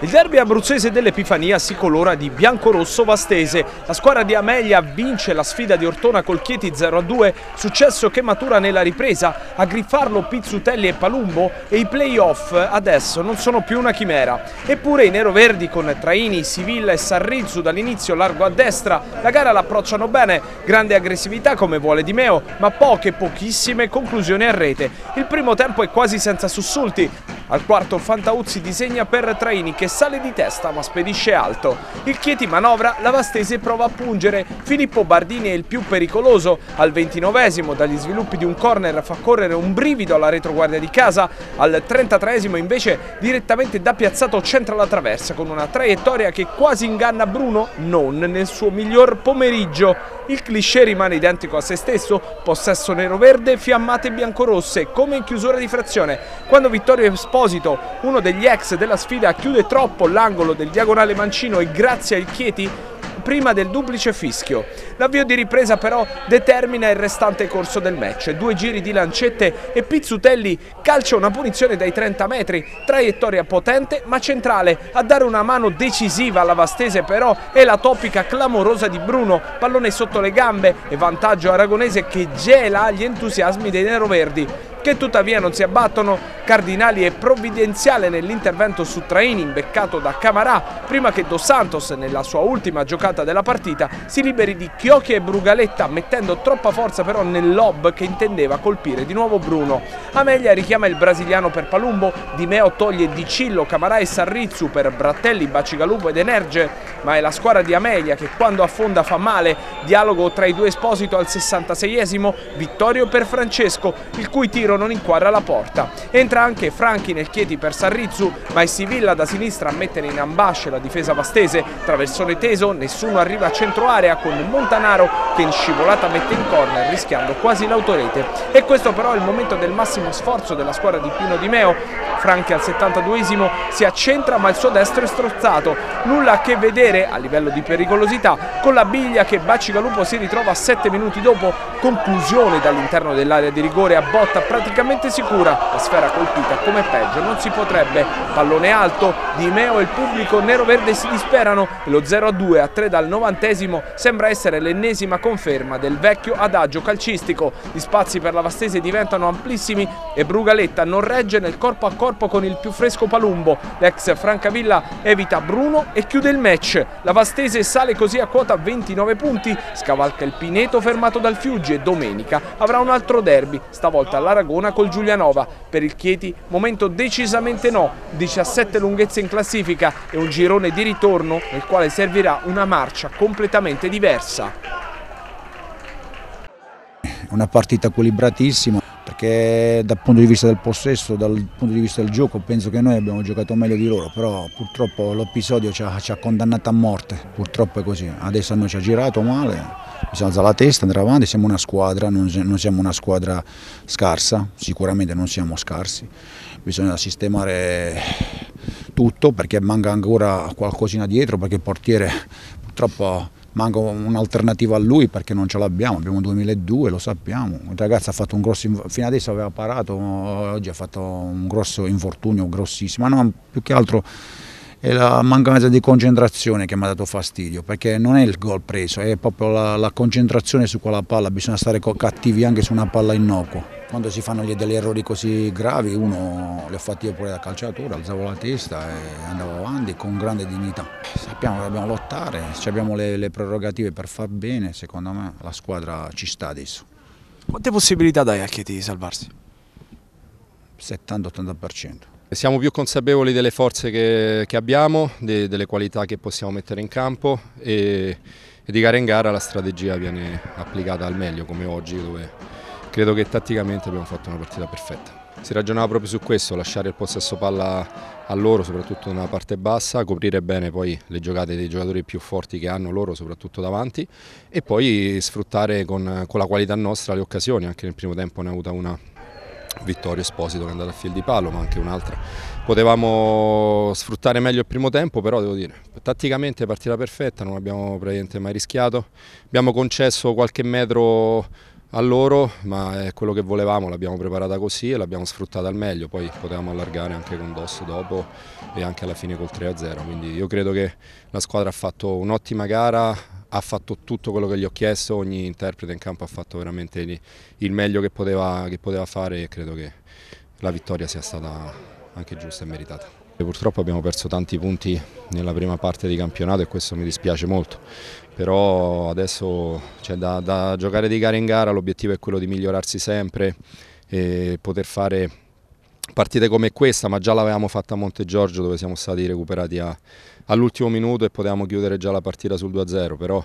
Il derby abruzzese dell'Epifania si colora di bianco-rosso vastese. La squadra di Amelia vince la sfida di Ortona col Chieti 0-2, successo che matura nella ripresa. A griffarlo Pizzutelli e Palumbo e i play-off adesso non sono più una chimera. Eppure i neroverdi con Traini, Sivilla e Sarrizzu dall'inizio largo a destra, la gara l'approcciano bene, grande aggressività come vuole Di Meo, ma poche, pochissime conclusioni a rete. Il primo tempo è quasi senza sussulti, al quarto Fantauzzi disegna per Traini che sale di testa ma spedisce alto. Il Chieti manovra, la Vastese prova a pungere. Filippo Bardini è il più pericoloso. Al ventinovesimo dagli sviluppi di un corner fa correre un brivido alla retroguardia di casa. Al trentatreesimo invece direttamente da piazzato centra la traversa con una traiettoria che quasi inganna Bruno, non nel suo miglior pomeriggio. Il cliché rimane identico a se stesso, possesso nero-verde, fiammate biancorosse, come in chiusura di frazione. Quando Vittorio Esposito, uno degli ex della sfida, chiude troppo l'angolo del diagonale mancino e grazie ai Chieti prima del duplice fischio. L'avvio di ripresa però determina il restante corso del match. Due giri di lancette e Pizzutelli calcia una punizione dai 30 metri. Traiettoria potente ma centrale. A dare una mano decisiva alla Vastese però è la topica clamorosa di Bruno. Pallone sotto le gambe e vantaggio aragonese che gela gli entusiasmi dei neroverdi che tuttavia non si abbattono. Cardinali è provvidenziale nell'intervento su Traini imbeccato da Camarà prima che Dos Santos nella sua ultima giocata della partita si liberi di Chiocchi e Brugaletta mettendo troppa forza però nel lob che intendeva colpire di nuovo Bruno. Amelia richiama il brasiliano per Palumbo, Di Meo toglie Di Cillo, Camarà e Sarrizzu per Brattelli, Bacigalupo ed Energe, ma è la squadra di Amelia che quando affonda fa male. Dialogo tra i due Esposito al 66esimo, Vittorio per Francesco, il cui tiro non inquadra la porta. Entra anche Franchi nel Chieti per Sarrizzu, ma è Sivilla da sinistra a mettere in ambasce la difesa vastese. Traversone teso, nessuno arriva a centro area con Montanaro che in scivolata mette in corner rischiando quasi l'autorete. E questo però è il momento del massimo sforzo della squadra di Pino Di Meo. Franchi al 72esimo si accentra ma il suo destro è strozzato. Nulla a che vedere a livello di pericolosità con la biglia che Bacigalupo si ritrova 7 minuti dopo. Conclusione dall'interno dell'area di rigore a botta praticamente sicura. La sfera colpita come peggio non si potrebbe. Pallone alto, Di Meo e il pubblico nero-verde si disperano e lo 0-2 a 3 dal novantesimo sembra essere l'ennesima conferma del vecchio adagio calcistico. Gli spazi per la Vastese diventano amplissimi e Brugaletta non regge nel corpo a corpo con il più fresco Palumbo. L'ex Francavilla evita Bruno e chiude il match. La Vastese sale così a quota 29 punti, scavalca il Pineto fermato dal Fiuggi e domenica avrà un altro derby, stavolta all'Aragona col Giulianova. Per il Chieti momento decisamente no, 17 lunghezze in classifica e un girone di ritorno nel quale servirà una marcia completamente diversa. Una partita equilibratissima perché dal punto di vista del possesso, dal punto di vista del gioco penso che noi abbiamo giocato meglio di loro, però purtroppo l'episodio ci, ci ha, condannato a morte, purtroppo è così, adesso noi ci ha girato male, bisogna alzare la testa, andare avanti, siamo una squadra, non, non siamo una squadra scarsa, sicuramente non siamo scarsi, bisogna sistemare tutto perché manca ancora qualcosina dietro, perché il portiere purtroppo manca un'alternativa a lui perché non ce l'abbiamo, abbiamo 2002, lo sappiamo, il ragazzo ha fatto un grosso, fino adesso aveva parato, oggi ha fatto un grosso infortunio, grossissimo, ma no, più che altro è la mancanza di concentrazione che mi ha dato fastidio, perché non è il gol preso, è proprio la, la concentrazione su quella palla, bisogna stare cattivi anche su una palla innocua. Quando si fanno degli errori così gravi, uno li ho fatti io pure da calciatore, alzavo la testa e andavo avanti con grande dignità. Sappiamo che dobbiamo lottare, abbiamo le, le prerogative per far bene, secondo me la squadra ci sta adesso. Quante possibilità dai a Chieti di salvarsi? 70-80%. Siamo più consapevoli delle forze che, che abbiamo, de, delle qualità che possiamo mettere in campo e, e di gara in gara la strategia viene applicata al meglio come oggi dove credo che tatticamente abbiamo fatto una partita perfetta. Si ragionava proprio su questo, lasciare il possesso palla a loro, soprattutto nella parte bassa, coprire bene poi le giocate dei giocatori più forti che hanno loro, soprattutto davanti, e poi sfruttare con, con la qualità nostra le occasioni, anche nel primo tempo ne ha avuta una Vittorio Esposito che è andato a fil di palo, ma anche un'altra. Potevamo sfruttare meglio il primo tempo, però devo dire, tatticamente partita perfetta, non abbiamo praticamente mai rischiato, abbiamo concesso qualche metro a loro, ma è quello che volevamo, l'abbiamo preparata così e l'abbiamo sfruttata al meglio, poi potevamo allargare anche con Dosso dopo e anche alla fine col 3-0, quindi io credo che la squadra ha fatto un'ottima gara, ha fatto tutto quello che gli ho chiesto, ogni interprete in campo ha fatto veramente il meglio che poteva, che poteva fare e credo che la vittoria sia stata anche giusta e meritata. Purtroppo abbiamo perso tanti punti nella prima parte di campionato e questo mi dispiace molto, però adesso cioè, da, da giocare di gara in gara l'obiettivo è quello di migliorarsi sempre e poter fare partite come questa, ma già l'avevamo fatta a Monte Giorgio dove siamo stati recuperati all'ultimo minuto e potevamo chiudere già la partita sul 2-0, però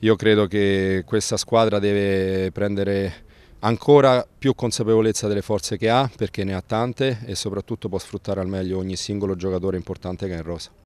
io credo che questa squadra deve prendere ancora più consapevolezza delle forze che ha perché ne ha tante e soprattutto può sfruttare al meglio ogni singolo giocatore importante che è in rosa.